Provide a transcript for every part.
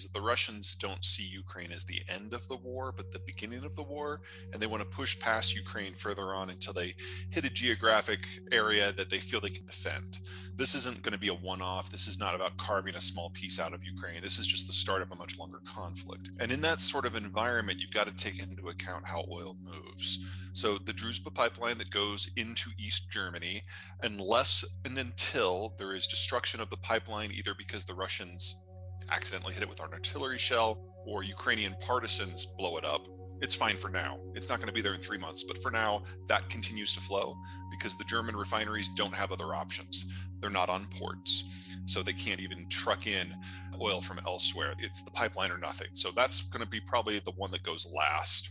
is that the Russians don't see Ukraine as the end of the war, but the beginning of the war. And they want to push past Ukraine further on until they hit a geographic area that they feel they can defend. This isn't going to be a one off. This is not about carving a small piece out of Ukraine. This is just the start of a much longer conflict. And in that sort of environment, you've got to take into account how oil moves. So the Druzhba pipeline that goes into East Germany, unless and until there is destruction of the pipeline, either because the Russians accidentally hit it with an artillery shell or Ukrainian partisans blow it up, it's fine for now. It's not going to be there in three months, but for now, that continues to flow because the German refineries don't have other options. They're not on ports, so they can't even truck in oil from elsewhere. It's the pipeline or nothing. So that's going to be probably the one that goes last.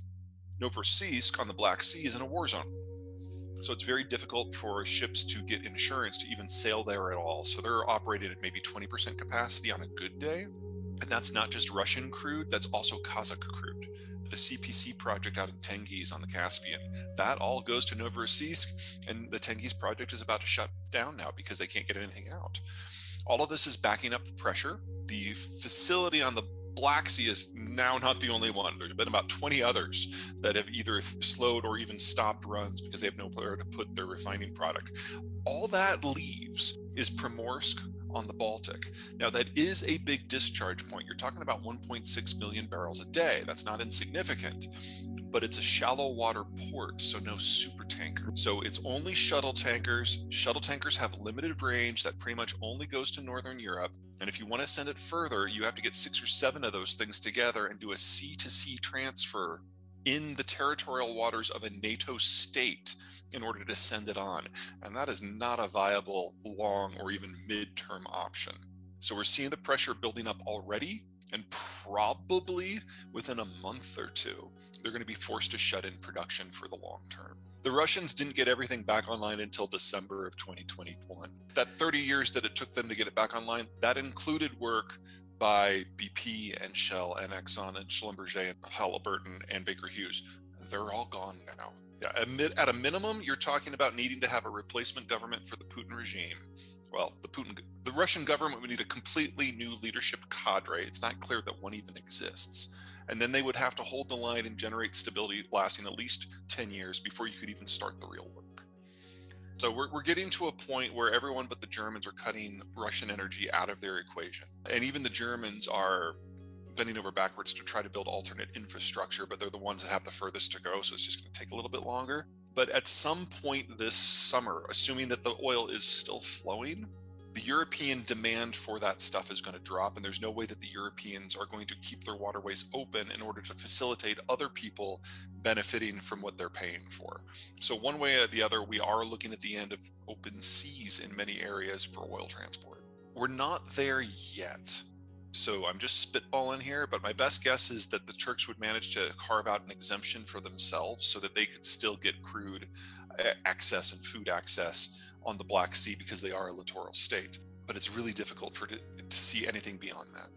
Novorossiysk on the Black Sea is in a war zone. So it's very difficult for ships to get insurance to even sail there at all. So they're operating at maybe 20% capacity on a good day. And that's not just Russian crude, that's also Kazakh crude. The CPC project out in Tengiz on the Caspian, that all goes to Novorossiysk, and the Tengiz project is about to shut down now because they can't get anything out. All of this is backing up pressure. The facility on the Black is now not the only one. There's been about 20 others that have either slowed or even stopped runs because they have no place to put their refining product. All that leaves is Primorsk on the Baltic. Now, that is a big discharge point. You're talking about 1.6 million barrels a day. That's not insignificant, but it's a shallow water port, so no super tanker. So it's only shuttle tankers. Shuttle tankers have limited range that pretty much only goes to Northern Europe. And if you want to send it further, you have to get six or seven of those things together and do a sea to sea transfer in the territorial waters of a NATO state in order to send it on. And that is not a viable long or even midterm option. So we're seeing the pressure building up already. And probably within a month or two, they're going to be forced to shut in production for the long term. The Russians didn't get everything back online until December of 2021. That 30 years that it took them to get it back online, that included work by BP and Shell and Exxon and Schlumberger and Halliburton and Baker Hughes. They're all gone now. Yeah, at a minimum, you're talking about needing to have a replacement government for the Putin regime. Well, the Putin, the Russian government would need a completely new leadership cadre. It's not clear that one even exists. And then they would have to hold the line and generate stability lasting at least 10 years before you could even start the real work. So we're, we're getting to a point where everyone but the Germans are cutting Russian energy out of their equation. And even the Germans are bending over backwards to try to build alternate infrastructure, but they're the ones that have the furthest to go. So it's just going to take a little bit longer. But at some point this summer, assuming that the oil is still flowing, the European demand for that stuff is going to drop, and there's no way that the Europeans are going to keep their waterways open in order to facilitate other people benefiting from what they're paying for. So, one way or the other, we are looking at the end of open seas in many areas for oil transport. We're not there yet. So I'm just spitballing here, but my best guess is that the Turks would manage to carve out an exemption for themselves so that they could still get crude uh, access and food access on the Black Sea because they are a littoral state. But it's really difficult for to, to see anything beyond that.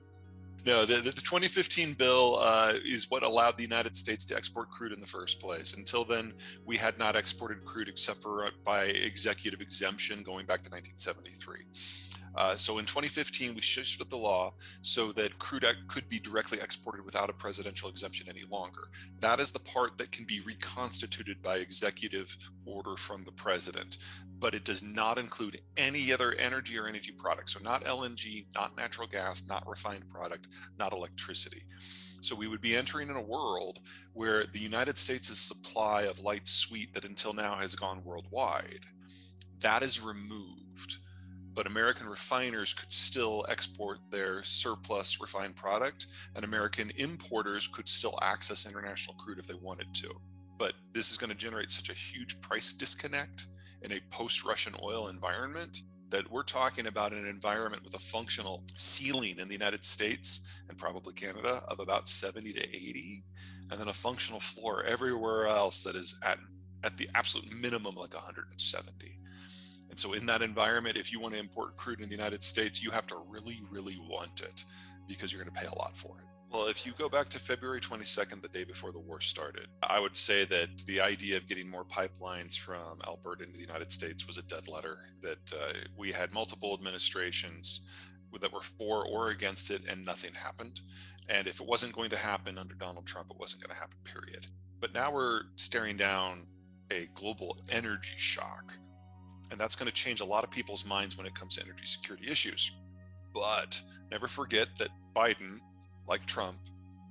No, the, the 2015 bill uh, is what allowed the United States to export crude in the first place. Until then, we had not exported crude except for uh, by executive exemption going back to 1973. Uh, so in 2015, we shifted the law so that crude could be directly exported without a presidential exemption any longer. That is the part that can be reconstituted by executive order from the president, but it does not include any other energy or energy products. So not LNG, not natural gas, not refined product, not electricity. So we would be entering in a world where the United States' supply of light sweet that until now has gone worldwide, that is removed but American refiners could still export their surplus refined product, and American importers could still access international crude if they wanted to. But this is going to generate such a huge price disconnect in a post Russian oil environment that we're talking about an environment with a functional ceiling in the United States and probably Canada of about 70 to 80, and then a functional floor everywhere else that is at, at the absolute minimum like 170. And so, in that environment, if you want to import crude in the United States, you have to really, really want it because you're going to pay a lot for it. Well, if you go back to February 22nd, the day before the war started, I would say that the idea of getting more pipelines from Alberta into the United States was a dead letter, that uh, we had multiple administrations that were for or against it, and nothing happened. And if it wasn't going to happen under Donald Trump, it wasn't going to happen, period. But now we're staring down a global energy shock. And that's going to change a lot of people's minds when it comes to energy security issues. But never forget that Biden, like Trump,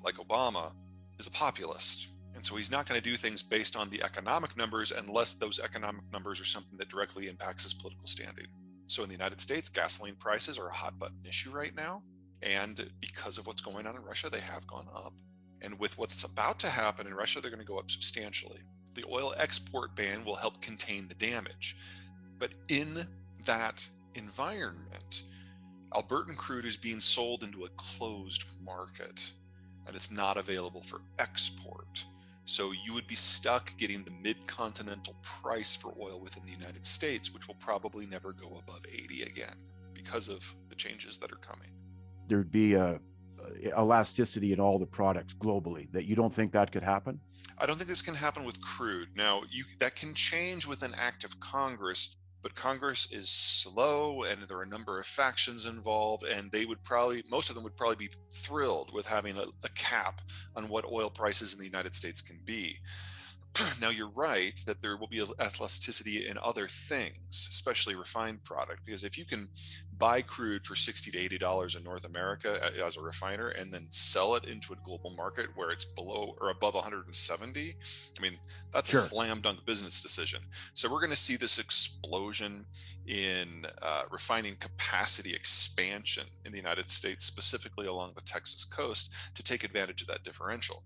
like Obama, is a populist. And so he's not going to do things based on the economic numbers unless those economic numbers are something that directly impacts his political standing. So in the United States, gasoline prices are a hot button issue right now. And because of what's going on in Russia, they have gone up. And with what's about to happen in Russia, they're going to go up substantially. The oil export ban will help contain the damage. But in that environment, Albertan crude is being sold into a closed market and it's not available for export. So you would be stuck getting the mid continental price for oil within the United States, which will probably never go above 80 again because of the changes that are coming. There'd be a elasticity in all the products globally that you don't think that could happen i don't think this can happen with crude now you that can change with an act of congress but Congress is slow and there are a number of factions involved, and they would probably, most of them would probably be thrilled with having a, a cap on what oil prices in the United States can be. now you're right that there will be elasticity in other things, especially refined product, because if you can buy crude for 60 to 80 dollars in North America as a refiner and then sell it into a global market where it's below or above 170, I mean that's sure. a slam dunk business decision. So we're going to see this explosion in uh, refining capacity expansion in the United States, specifically along the Texas coast, to take advantage of that differential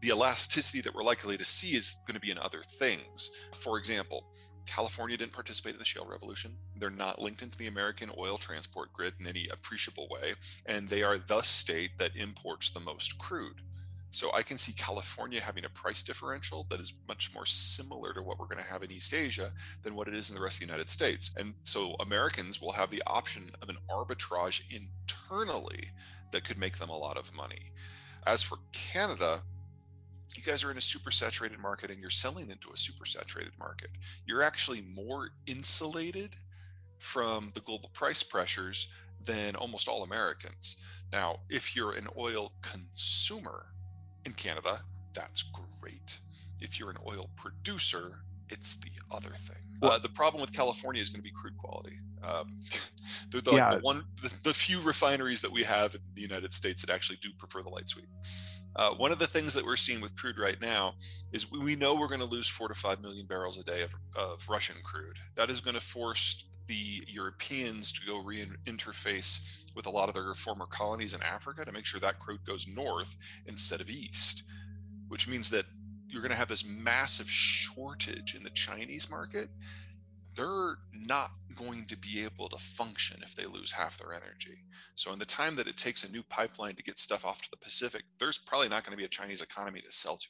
the elasticity that we're likely to see is going to be in other things. For example, California didn't participate in the shale revolution. They're not linked into the American oil transport grid in any appreciable way, and they are the state that imports the most crude. So I can see California having a price differential that is much more similar to what we're going to have in East Asia than what it is in the rest of the United States. And so Americans will have the option of an arbitrage internally that could make them a lot of money. As for Canada, you guys are in a super saturated market and you're selling into a super saturated market. You're actually more insulated from the global price pressures than almost all Americans. Now, if you're an oil consumer in Canada, that's great. If you're an oil producer, it's the other thing. Uh, the problem with California is going to be crude quality. Um, the, the, yeah. the one, the, the, few refineries that we have in the United States that actually do prefer the light sweet. Uh, one of the things that we're seeing with crude right now is we know we're going to lose four to five million barrels a day of, of Russian crude. That is going to force the Europeans to go re-interface with a lot of their former colonies in Africa to make sure that crude goes north instead of east, which means that you're going to have this massive shortage in the Chinese market they're not going to be able to function if they lose half their energy. So, in the time that it takes a new pipeline to get stuff off to the Pacific, there's probably not going to be a Chinese economy to sell to